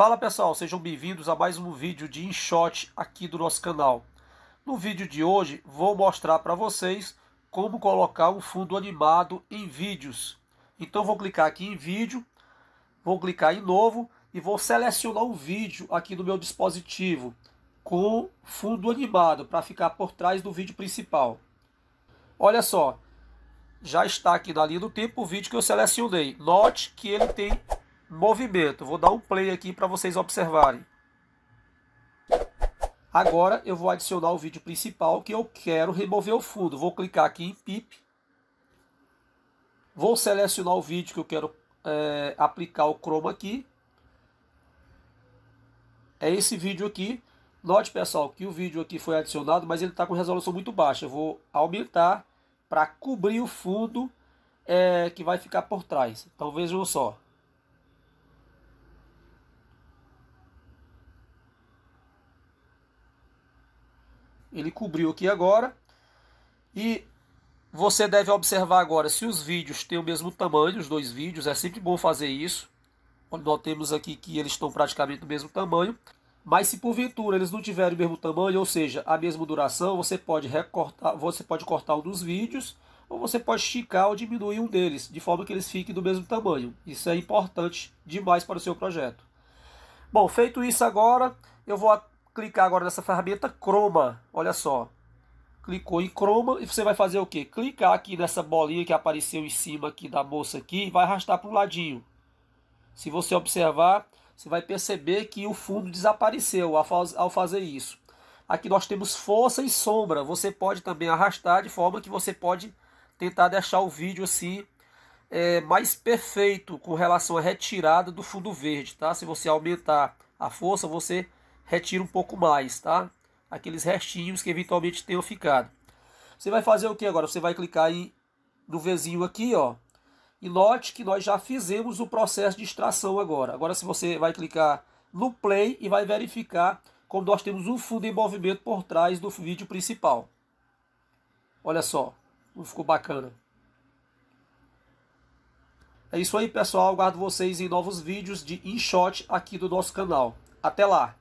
Fala pessoal, sejam bem-vindos a mais um vídeo de InShot aqui do nosso canal. No vídeo de hoje vou mostrar para vocês como colocar um fundo animado em vídeos. Então vou clicar aqui em vídeo, vou clicar em novo e vou selecionar um vídeo aqui no meu dispositivo com fundo animado para ficar por trás do vídeo principal. Olha só, já está aqui na linha do tempo o vídeo que eu selecionei. Note que ele tem movimento. Vou dar um play aqui para vocês observarem. Agora eu vou adicionar o vídeo principal que eu quero remover o fundo. Vou clicar aqui em PIP. Vou selecionar o vídeo que eu quero é, aplicar o chroma aqui. É esse vídeo aqui. Note, pessoal, que o vídeo aqui foi adicionado, mas ele está com resolução muito baixa. Eu vou aumentar para cobrir o fundo é, que vai ficar por trás. Então vejam só. Ele cobriu aqui agora. E você deve observar agora se os vídeos têm o mesmo tamanho, os dois vídeos. É sempre bom fazer isso. Nós temos aqui que eles estão praticamente do mesmo tamanho. Mas se porventura eles não tiverem o mesmo tamanho, ou seja, a mesma duração, você pode recortar, você pode cortar um dos vídeos, ou você pode esticar ou diminuir um deles, de forma que eles fiquem do mesmo tamanho. Isso é importante demais para o seu projeto. Bom, feito isso agora, eu vou clicar agora nessa ferramenta Chroma. Olha só. Clicou em Chroma e você vai fazer o que? Clicar aqui nessa bolinha que apareceu em cima aqui da moça aqui e vai arrastar para o ladinho. Se você observar, você vai perceber que o fundo desapareceu ao fazer isso. Aqui nós temos força e sombra. Você pode também arrastar de forma que você pode tentar deixar o vídeo assim é, mais perfeito com relação à retirada do fundo verde, tá? Se você aumentar a força, você retira um pouco mais, tá? Aqueles restinhos que eventualmente tenham ficado. Você vai fazer o que agora? Você vai clicar aí no vizinho aqui, ó. E note que nós já fizemos o processo de extração agora. Agora se você vai clicar no play e vai verificar como nós temos um fundo em movimento por trás do vídeo principal. Olha só, ficou bacana. É isso aí, pessoal. Aguardo vocês em novos vídeos de InShot aqui do nosso canal. Até lá!